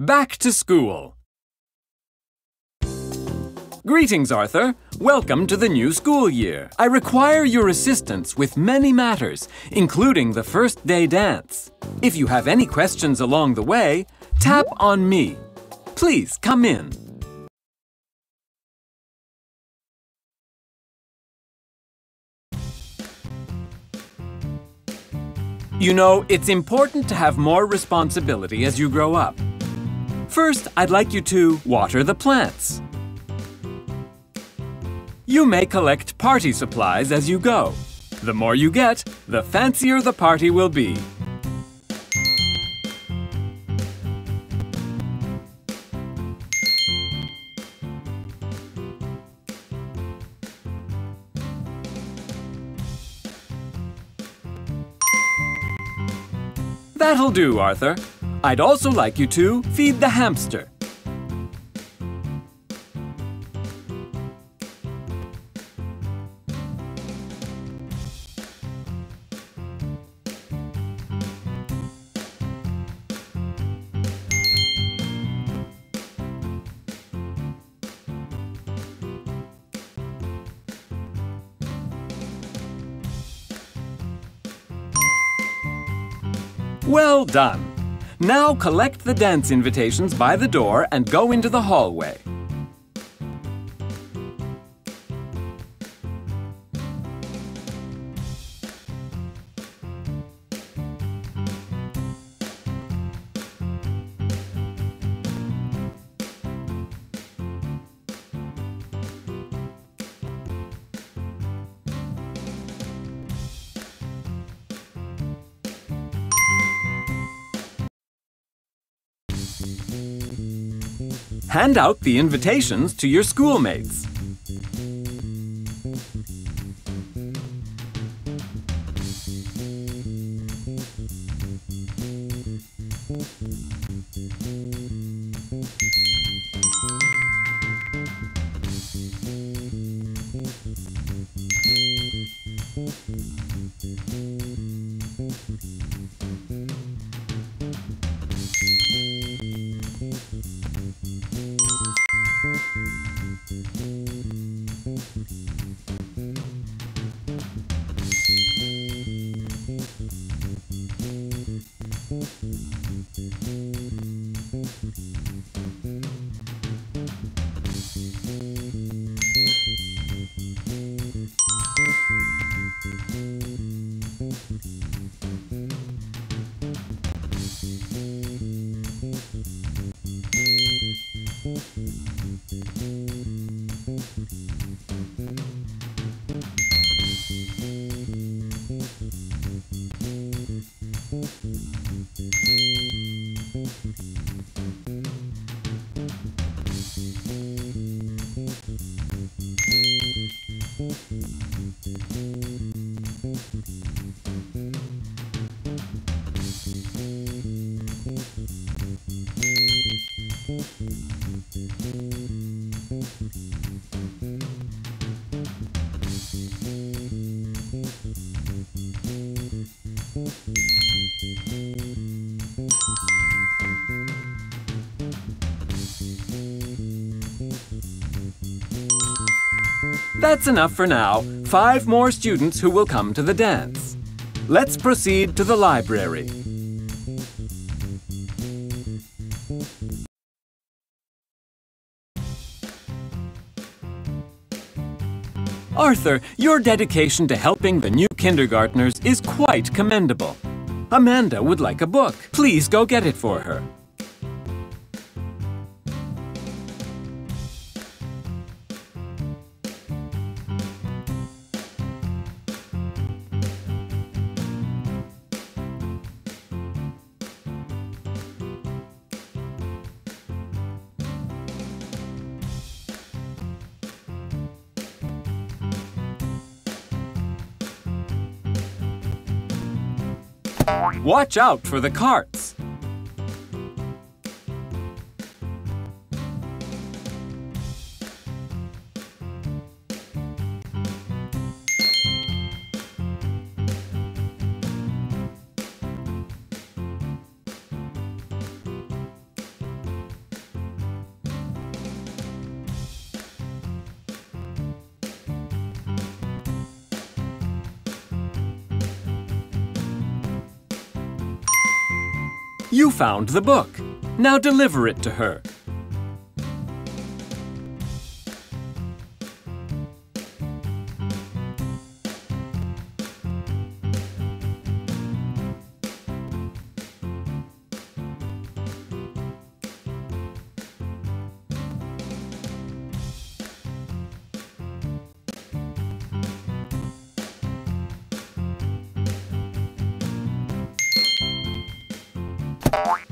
Back to school. Greetings, Arthur. Welcome to the new school year. I require your assistance with many matters, including the first day dance. If you have any questions along the way, tap on me. Please come in. You know, it's important to have more responsibility as you grow up. First, I'd like you to water the plants. You may collect party supplies as you go. The more you get, the fancier the party will be. That'll do, Arthur. I'd also like you to feed the hamster. Well done! Now collect the dance invitations by the door and go into the hallway. Hand out the invitations to your schoolmates. That's enough for now. Five more students who will come to the dance. Let's proceed to the library. Arthur, your dedication to helping the new kindergartners is quite commendable. Amanda would like a book. Please go get it for her. Watch out for the carts. You found the book. Now deliver it to her. Bye.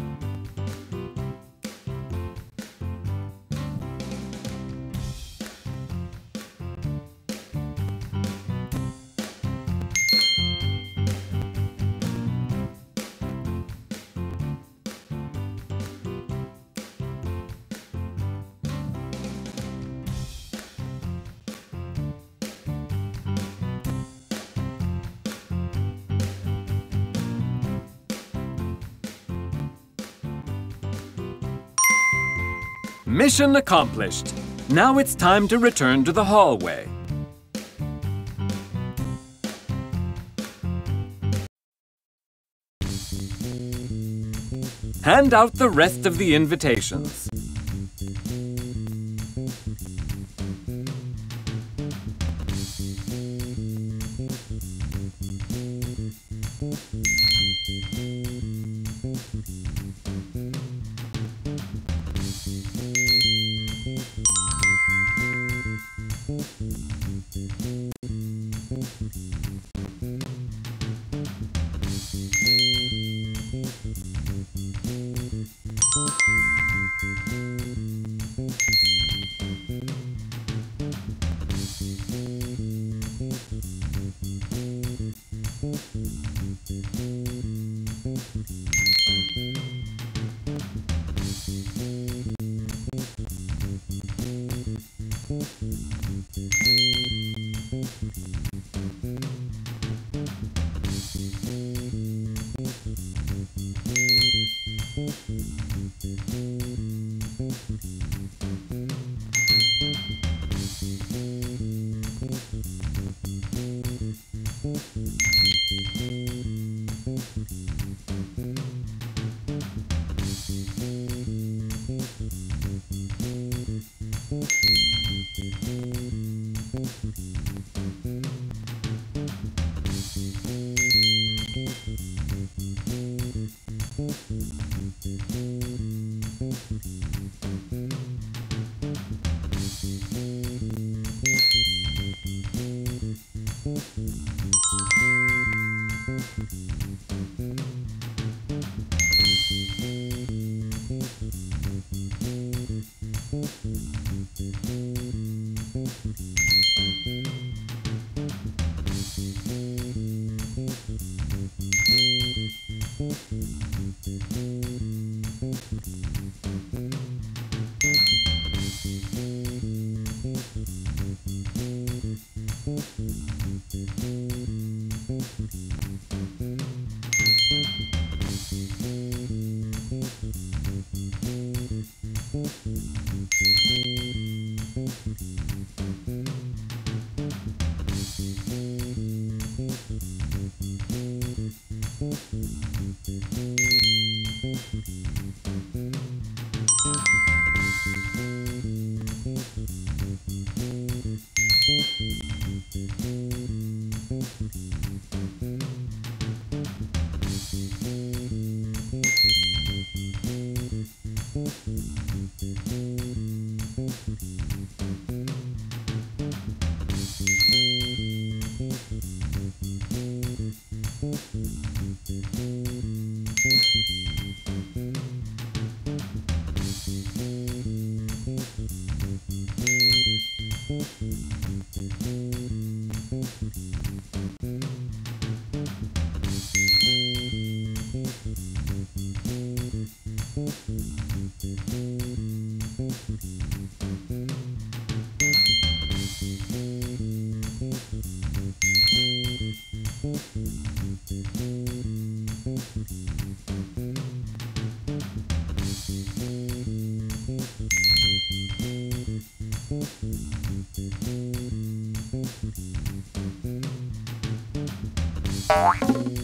Mission accomplished. Now it's time to return to the hallway. Hand out the rest of the invitations.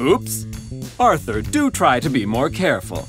Oops. Arthur, do try to be more careful.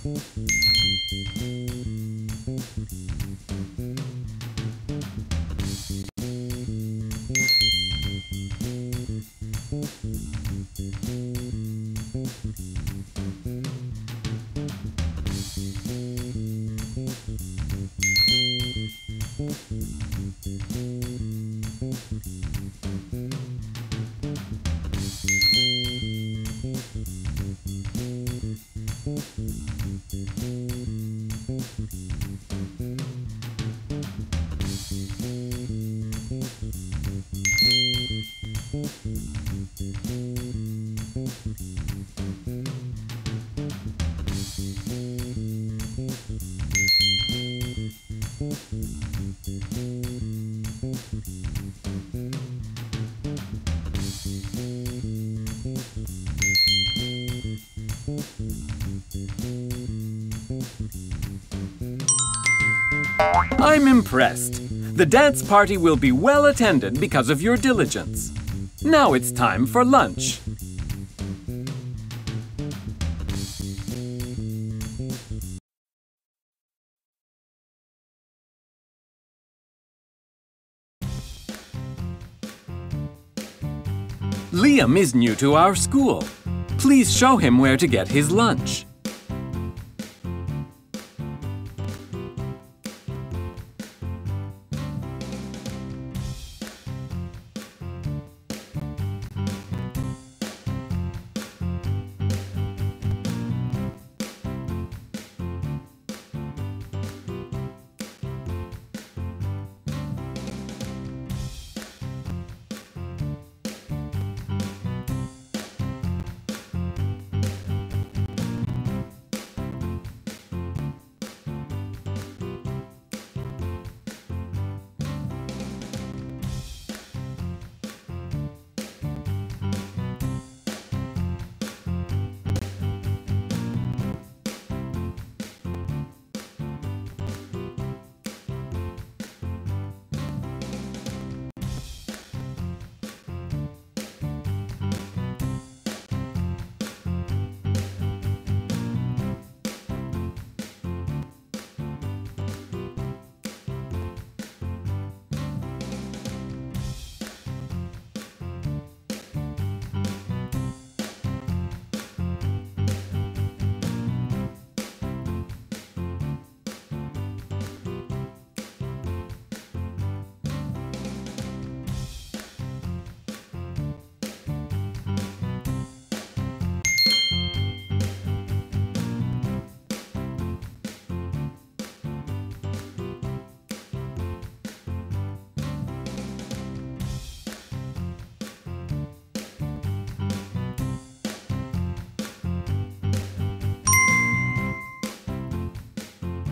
I'm impressed. The dance party will be well attended because of your diligence. Now it's time for lunch. Liam is new to our school. Please show him where to get his lunch.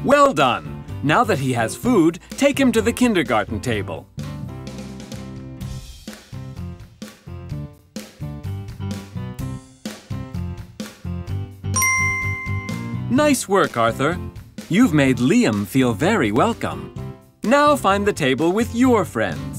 Well done! Now that he has food, take him to the kindergarten table. Nice work, Arthur. You've made Liam feel very welcome. Now find the table with your friend.